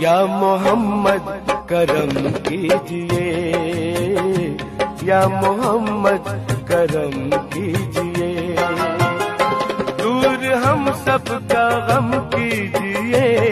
या मोहम्मद करम कीजिए। या मोहम्मद करम कीजिए। दूर हम सबका गम कीजिए।